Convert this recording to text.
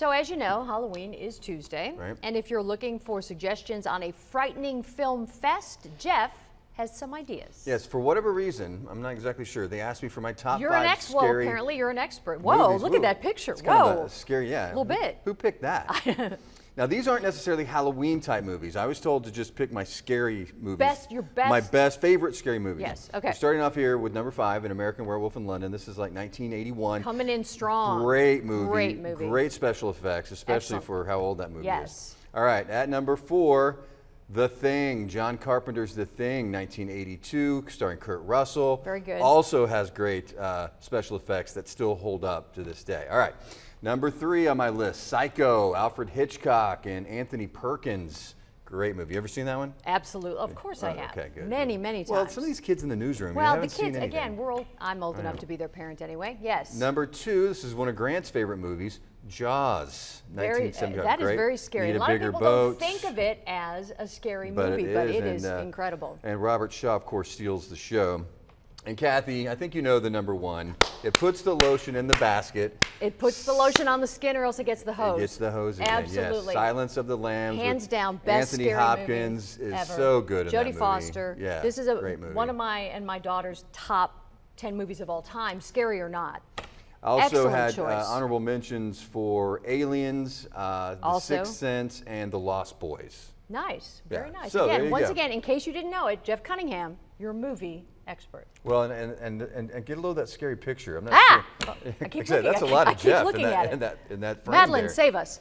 So as you know, Halloween is Tuesday. Right. And if you're looking for suggestions on a frightening film fest, Jeff has some ideas. Yes, for whatever reason, I'm not exactly sure. They asked me for my top You're five an ex. Well, scary apparently you're an expert. Whoa, movies. look Ooh, at that picture. It's kind Whoa. of a scary, yeah. A little bit. Who picked that? now these aren't necessarily Halloween type movies. I was told to just pick my scary movies. Best- your best- My best favorite scary movies. Yes, okay. We're starting off here with number five, An American Werewolf in London. This is like 1981. Coming in strong. Great movie. Great movie. Great special effects, especially Excellent. for how old that movie Yes. is. Yes. All right, at number four, The Thing. John Carpenter's The Thing, 1982, starring Kurt Russell. Very good. Also has great uh, special effects that still hold up to this day. All right, number three on my list, Psycho, Alfred Hitchcock and Anthony Perkins. Great movie. You ever seen that one? Absolutely. Of course I Oh, have. Okay, good. Many, good. many times. Well, some of these kids in the newsroom. well, the kids, again, we're old. I'm old enough to be their parent anyway. Yes. Number two, this is one of Grant's favorite movies, Jaws, very, 1975. uh, that is Great. very scary. Need a a, lot of people boat. don't think of it as a scary but movie, it but it is and, uh, incredible. And Robert Shaw, of course, steals the show. And Kathy, I think you know the number one. It puts the lotion in the basket. It puts the lotion on the skin, or else it gets the hose. It gets the hose again. Absolutely. Yes. Silence of the Lambs. Hands down, best Anthony Hopkins is ever. so good in that Jodie. Foster. Yeah, This is a, great movie. one of my and my daughter's top 10 movies of all time, scary or not. I also excellent had uh, honorable mentions for Aliens, uh, The Also. Sixth Sense, and The Lost Boys. Nice, very Yeah. nice. So, again, once go. again, in case you didn't know it, Jeff Cunningham, your movie expert. Well, and, and, and, and, get a load of that scary picture. I'm not Ah! sure. I keep I said, that's a lot I of Jeff in, that, in that in that frame Madeline, there. save us.